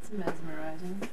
That's mesmerizing.